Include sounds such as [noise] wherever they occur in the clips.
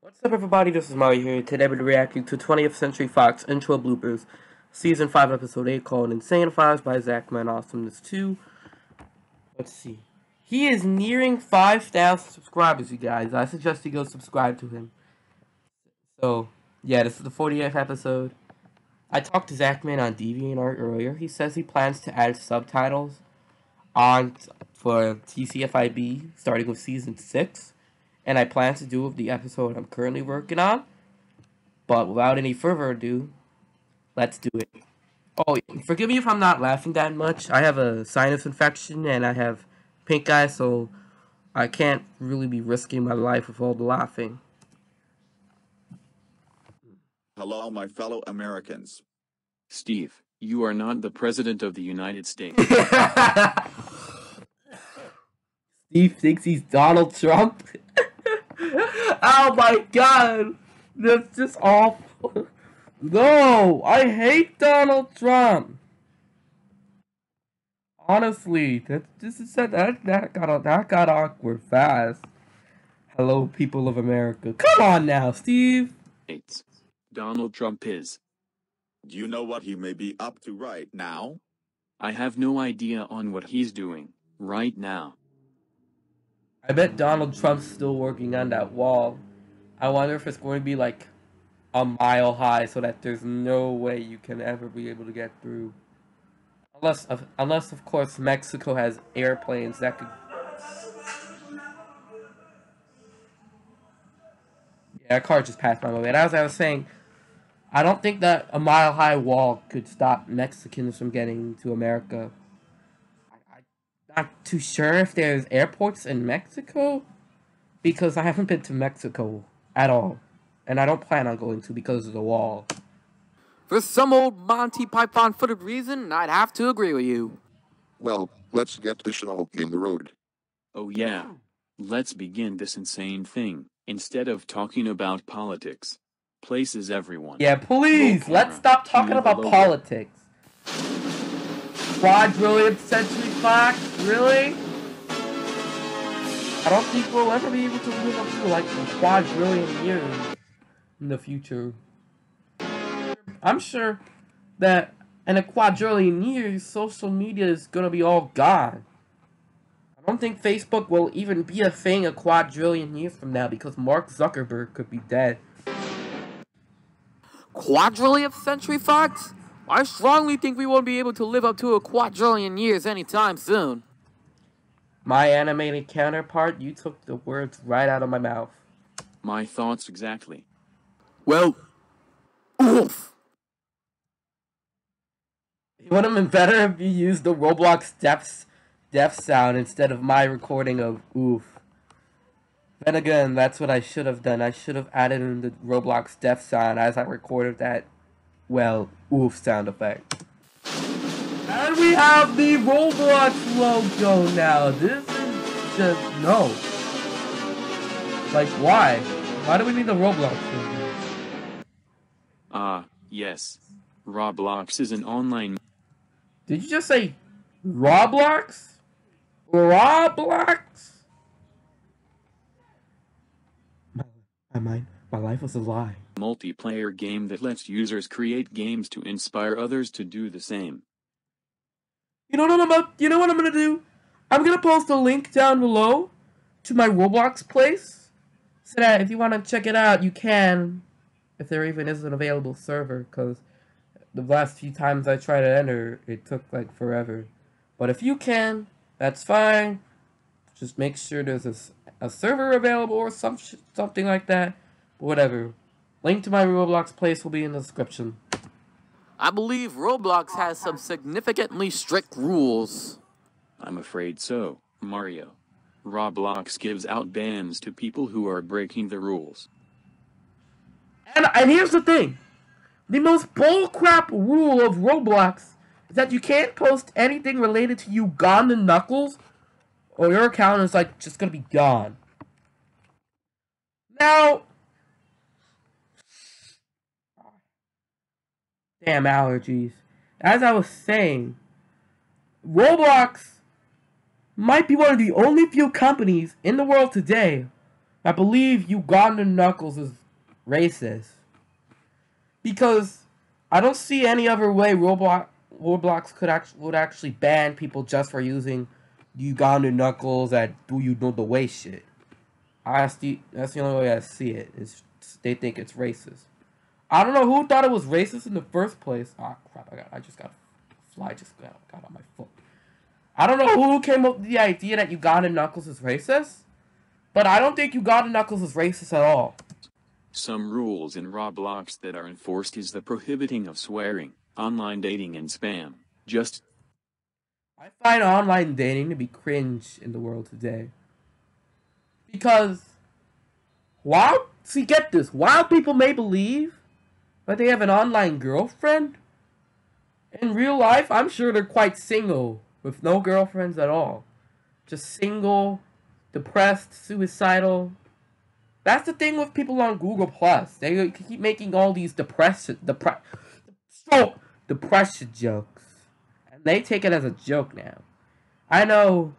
What's up, everybody? This is Mario here. Today, we're reacting to 20th Century Fox intro bloopers, season 5, episode 8, called Insane Files by Zach Zachman Awesomeness 2. Let's see. He is nearing 5,000 subscribers, you guys. I suggest you go subscribe to him. So, yeah, this is the 48th episode. I talked to Zachman on DeviantArt earlier. He says he plans to add subtitles on for TCFIB starting with season 6 and I plan to do with the episode I'm currently working on. But without any further ado, let's do it. Oh, forgive me if I'm not laughing that much. I have a sinus infection and I have pink eye, so I can't really be risking my life with all the laughing. Hello, my fellow Americans. Steve, you are not the President of the United States. [laughs] Steve thinks he's Donald Trump. Oh my god! That's just awful. No, I hate Donald Trump. Honestly, that just said that that got that got awkward fast. Hello, people of America. Come on now, Steve. It's Donald Trump is. Do you know what he may be up to right now? I have no idea on what he's doing right now. I bet Donald Trump's still working on that wall. I wonder if it's going to be like a mile high so that there's no way you can ever be able to get through. Unless, of, unless of course, Mexico has airplanes that could. Yeah, a car just passed by my way. And as I was saying, I don't think that a mile high wall could stop Mexicans from getting to America not too sure if there's airports in Mexico because I haven't been to Mexico at all. And I don't plan on going to because of the wall. For some old Monty Python footed reason, I'd have to agree with you. Well, let's get the show in the road. Oh yeah. Let's begin this insane thing, instead of talking about politics. Places everyone. Yeah, please, let's stop talking about politics quadrillion century Fox? Really? I don't think we'll ever be able to live up to like a quadrillion years in the future. I'm sure that in a quadrillion years, social media is gonna be all gone. I don't think Facebook will even be a thing a quadrillion years from now because Mark Zuckerberg could be dead. Quadrillion century Fox? I strongly think we won't be able to live up to a quadrillion years anytime soon. My animated counterpart, you took the words right out of my mouth. My thoughts exactly. Well, oof. It would have been better if you used the Roblox death, death sound instead of my recording of oof. Then again, that's what I should have done. I should have added in the Roblox death sound as I recorded that well, oof sound effect. And we have the Roblox logo now. This is just, no. Like, why? Why do we need the Roblox logo? Ah, uh, yes. Roblox is an online... Did you just say Roblox? Roblox? My, my mind, my life was a lie multiplayer game that lets users create games to inspire others to do the same. You know what I'm about, you know what I'm gonna do? I'm gonna post a link down below to my Roblox place so that if you want to check it out, you can if there even is an available server because the last few times I tried to enter, it took like forever. But if you can, that's fine. Just make sure there's a, a server available or some something like that. Whatever. Link to my Roblox place will be in the description. I believe Roblox has some significantly strict rules. I'm afraid so, Mario. Roblox gives out bans to people who are breaking the rules. And, and here's the thing. The most bullcrap rule of Roblox is that you can't post anything related to Ugandan Knuckles or your account is like just gonna be gone. Now, Damn allergies. As I was saying, Roblox might be one of the only few companies in the world today I believe Uganda Knuckles is racist. Because I don't see any other way Roblox Roblox could actually would actually ban people just for using Uganda Knuckles at Do You Know the Way shit. I the that's the only way I see it. Is they think it's racist. I don't know who thought it was racist in the first place. Ah crap! I got I just got a fly just got, got on my foot. I don't know who came up with the idea that Uganda Knuckles is racist, but I don't think Uganda Knuckles is racist at all. Some rules in Roblox that are enforced is the prohibiting of swearing, online dating and spam. Just I find online dating to be cringe in the world today. Because while see get this, while people may believe that they have an online girlfriend, in real life I'm sure they're quite single with no girlfriends at all. Just single, depressed, suicidal. That's the thing with people on Google Plus. They keep making all these depression, depre- so depression jokes, and they take it as a joke now. I know.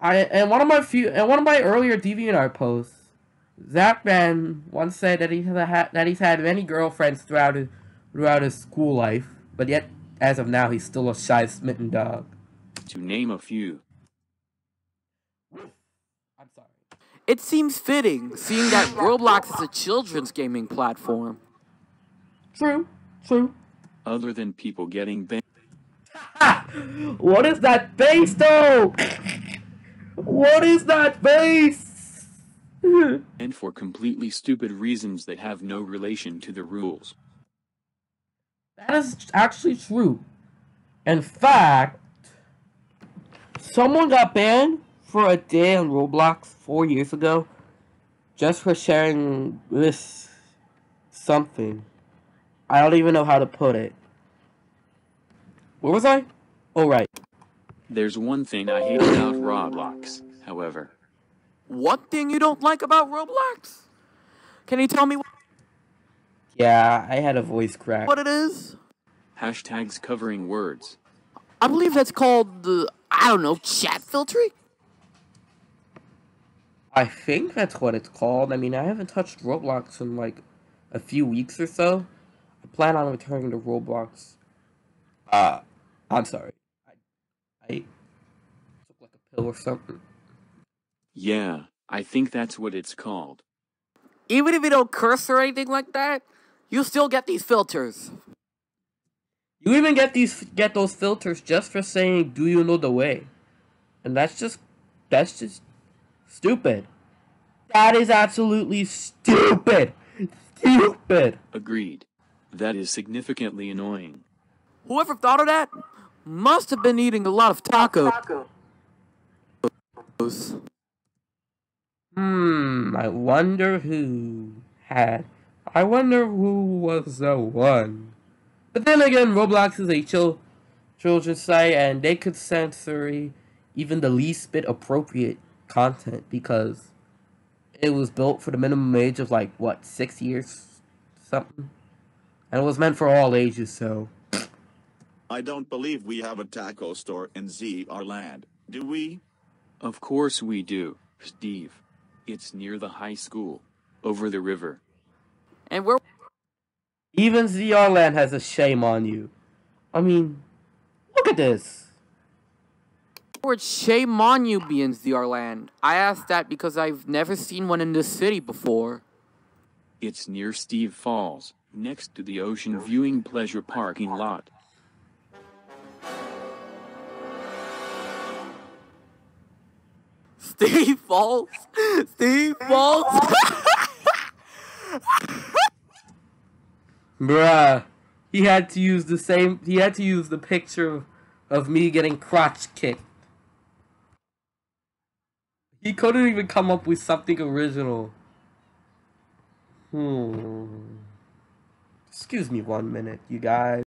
I and one of my few and one of my earlier DeviantArt posts, Zach Man once said that he had that he's had many girlfriends throughout his throughout his school life, but yet as of now he's still a shy, smitten dog. to name a few. I'm sorry. It seems fitting, seeing that Roblox is a children's gaming platform. True. True. Other than people getting banned! What is that face though? What is that face? [laughs] for completely stupid reasons that have no relation to the rules. That is actually true. In fact, someone got banned for a day on Roblox four years ago just for sharing this something. I don't even know how to put it. Where was I? Oh, right. There's one thing I hate about Roblox, however. What thing you don't like about Roblox? Can you tell me what? Yeah, I had a voice crack. what it is? Hashtags covering words. I believe that's called the, I don't know, chat filtering? I think that's what it's called. I mean, I haven't touched Roblox in like a few weeks or so. I plan on returning to Roblox. Uh, I'm sorry. I, I took like a pill or something. Yeah, I think that's what it's called. Even if you don't curse or anything like that, you still get these filters. You even get these get those filters just for saying "Do you know the way?" And that's just that's just stupid. That is absolutely stupid. Stupid. Agreed. That is significantly annoying. Whoever thought of that must have been eating a lot of tacos. Hmm, I wonder who had. I wonder who was the one. But then again, Roblox is a chil- children's site, and they could censor even the least bit appropriate content because it was built for the minimum age of like what six years, something, and it was meant for all ages. So I don't believe we have a taco store in ZR land, do we? Of course we do, Steve. It's near the high school, over the river. And where even ZR Land has a shame on you. I mean, look at this. would shame on you be in ZR Land? I asked that because I've never seen one in this city before. It's near Steve Falls, next to the Ocean Viewing Pleasure parking lot. Steve Falls? Steve Falls? Bruh, he had to use the same. He had to use the picture of, of me getting crotch kicked. He couldn't even come up with something original. Hmm. Excuse me one minute, you guys.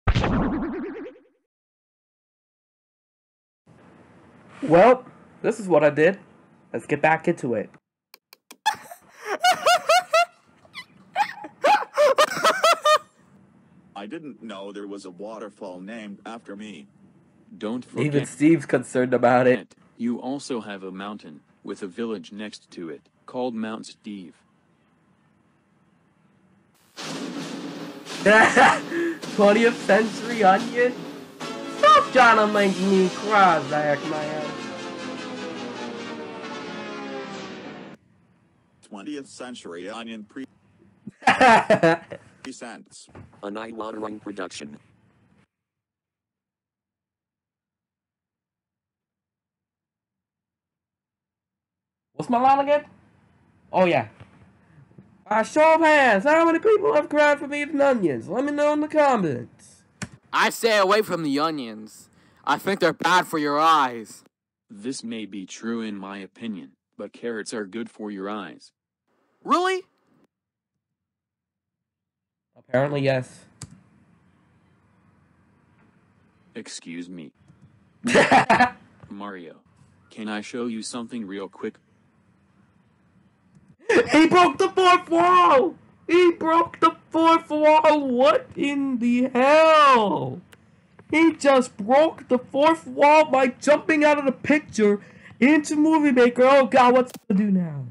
Well, this is what I did. Let's get back into it. I didn't know there was a waterfall named after me. Don't Even Steve's concerned about it. you also have a mountain, with a village next to it, called Mount Steve. [laughs] 20th Century Onion? Stop trying to make me cry, Zach, man. 20th Century Onion pre- [laughs] presents. An eye-watering production. What's my line again? Oh, yeah. Uh, show of hands, how many people have cried for eating onions? Let me know in the comments. I stay away from the onions. I think they're bad for your eyes. This may be true in my opinion, but carrots are good for your eyes. Really? Apparently, yes. Excuse me. [laughs] Mario. Can I show you something real quick? he broke the fourth wall! He broke the fourth wall! What in the hell? He just broke the fourth wall by jumping out of the picture into Movie Maker. Oh god, what's he gonna do now?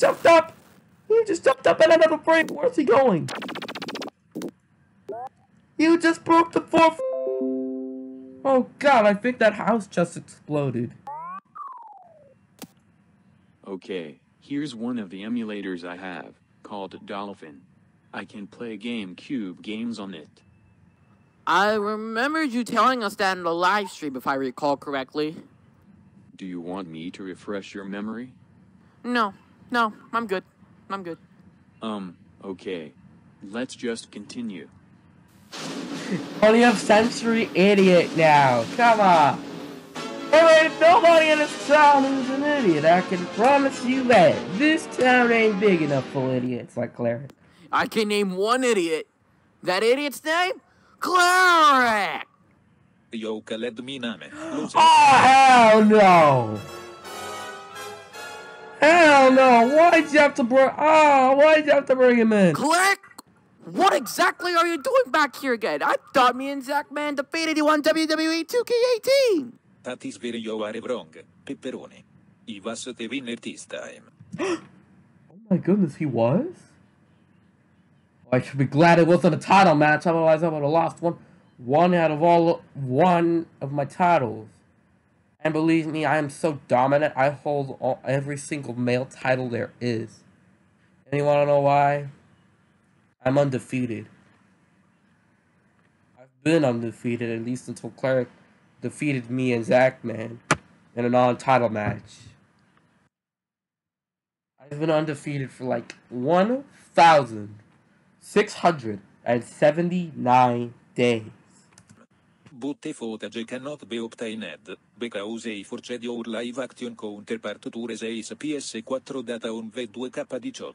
He just jumped up! He just jumped up in another frame. Where's he going? You just broke the fourth. Oh god, I think that house just exploded. Okay, here's one of the emulators I have, called Dolphin. I can play GameCube games on it. I remembered you telling us that in the live stream, if I recall correctly. Do you want me to refresh your memory? No, no, I'm good. I'm good. Um, okay. Let's just continue. Plenty of sensory idiot now. Come on. There ain't nobody in this town who's an idiot. I can promise you that. This town ain't big enough for idiots like Clarence. I can name one idiot. That idiot's name? Cleric! Yo, Khaled Miname. Loser. Oh, hell no. Hell no. Why'd you have to bring... Oh, why'd you have to bring him in? Cleric? What exactly are you doing back here again? I thought me and Zach Man defeated you on WWE 2K18. Tatis video are wrong. Pepperoni. I was the winner this time. [gasps] Oh my goodness, he was? I should be glad it wasn't a title match, otherwise I would have lost one one out of all one of my titles. And believe me, I am so dominant, I hold all, every single male title there is. And you wanna know why? I'm undefeated. I've been undefeated, at least until Cleric defeated me and Zach Man in a non-title match. I've been undefeated for like 1,679 days. But the footage cannot be obtained, because a forged your live action counterpart to Reseis PS4 data on V2K18.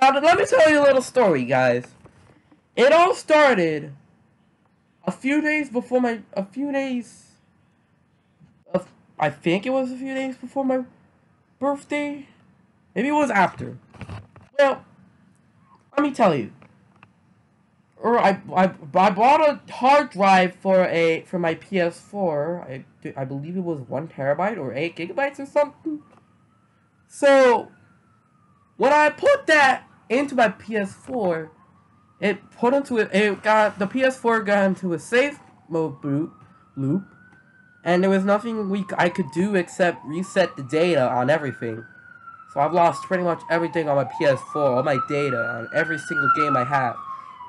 Now, let me tell you a little story, guys. It all started a few days before my, a few days, I think it was a few days before my birthday. Maybe it was after. Well, let me tell you. Or I, I, I bought a hard drive for a for my PS4. I, I believe it was one terabyte or eight gigabytes or something. So when I put that into my PS4, it put into it. It got the PS4 got into a safe mode boot loop, and there was nothing we I could do except reset the data on everything. So I've lost pretty much everything on my PS4, all my data on every single game I have,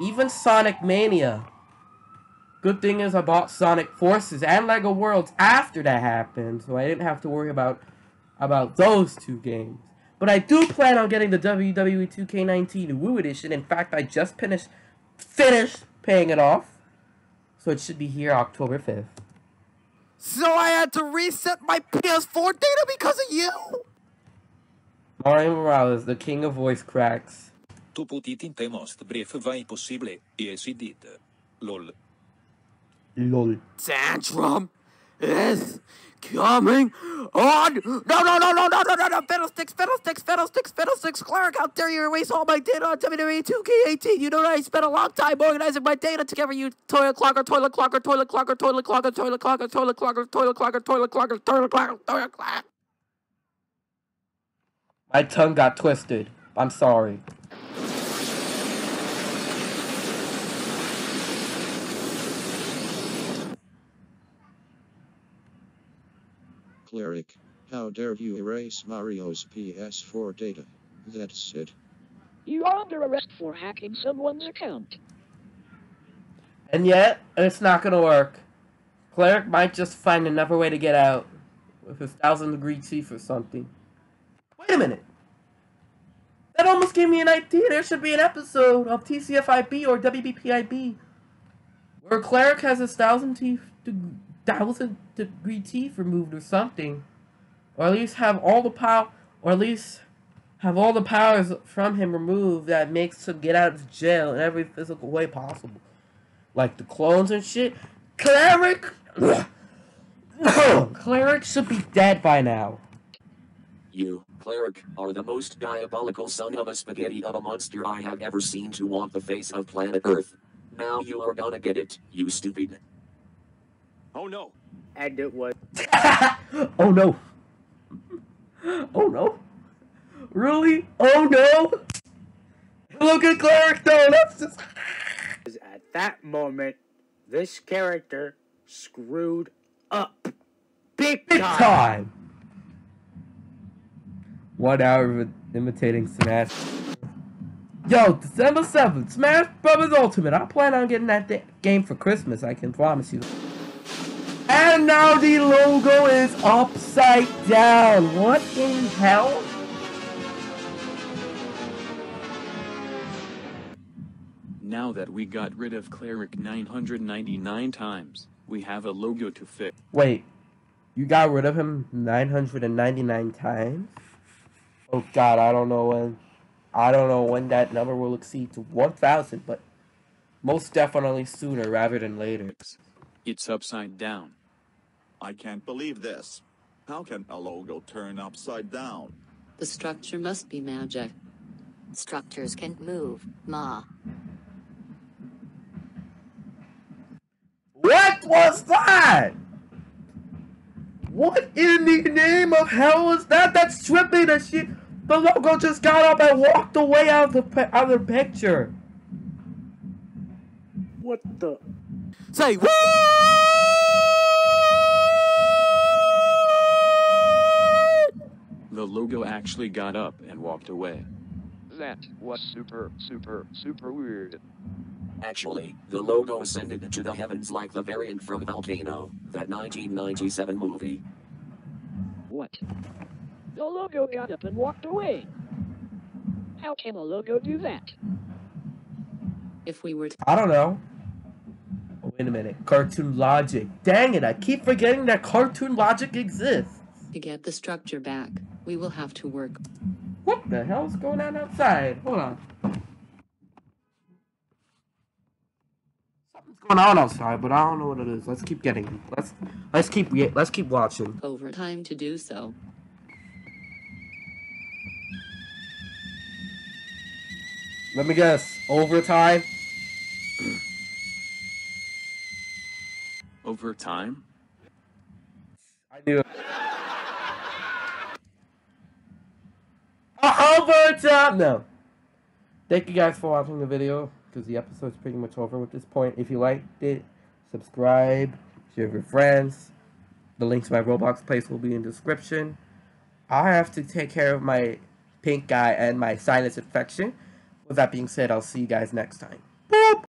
even Sonic Mania. Good thing is I bought Sonic Forces and Lego Worlds after that happened, so I didn't have to worry about about those two games. But I do plan on getting the WWE 2K19 Woo Edition. In fact, I just finished finished paying it off. So it should be here October 5th. So I had to reset my PS4 data because of you? Mario Morales, the king of voice cracks. Tu put it in the most brief way possible. Yes, he did. Lol. LOL. Tantrum is coming on. No, no, no, no, no, no, no, no. Fiddlesticks, fiddlesticks, fiddlesticks, fiddlesticks. Cleric, how dare you erase all my data on WWE 2K18? You know that I spent a long time organizing my data together, you toilet clogger, toilet clogger, toilet clogger, toilet clogger, toilet clogger, toilet clogger, toilet clogger, toilet clogger, toilet clogger, toilet clogger, toilet clogger. My tongue got twisted. I'm sorry. Cleric, how dare you erase Mario's PS4 data? That's it. You are under arrest for hacking someone's account. And yet, it's not gonna work. Cleric might just find another way to get out. With his thousand degree chief or something. Wait a minute! That almost gave me an idea. There should be an episode of TCFIB or WBPIB where Cleric has his thousand teeth, de- thousand degree teeth removed or something, or at least have all the power, or at least have all the powers from him removed that makes him get out of jail in every physical way possible, like the clones and shit. Cleric, [coughs] Cleric should be dead by now. You, cleric, are the most diabolical son of a spaghetti of a monster I have ever seen to walk the face of planet Earth. Now you are gonna get it, you stupid. Oh no. And it was. [laughs] oh no. Oh no. Really? Oh no. Look at Cleric though. That's just. At that moment, this character screwed up. Big Big time. time. One hour of imitating Smash. Yo, December 7th, Smash Brothers Ultimate. I plan on getting that game for Christmas, I can promise you. And now the logo is upside down. What in hell? Now that we got rid of Cleric 999 times, we have a logo to fix. Wait, you got rid of him 999 times? Oh god, I don't know when. I don't know when that number will exceed to 1,000, but most definitely sooner rather than later. It's upside down. I can't believe this. How can a logo turn upside down? The structure must be magic. Structures can't move, Ma. What was that? What in the name of hell is that? That's trippy. That shit. The logo just got up and walked away out of the pi- out of the picture. What the? Say what? The logo actually got up and walked away. That was super, super, super weird. Actually, the logo ascended to the heavens like the variant from Volcano, that 1997 movie. What? The logo got up and walked away. How can a logo do that? If we were to I don't know. Wait a minute. Cartoon Logic. Dang it! I keep forgetting that Cartoon Logic exists. To get the structure back, we will have to work. What the hell's going on outside? Hold on. Something's going on outside, but I don't know what it is. Let's keep getting. Let's let's keep re- let's keep watching. Over time to do so. Let me guess. Overtime. Over time? I knew it. Overtime. No. Thank you guys for watching the video because the episode's pretty much over at this point. If you liked it, subscribe, share with your friends. The link to my Roblox place will be in the description. I have to take care of my pink eye and my sinus infection. With that being said, I'll see you guys next time. Boop!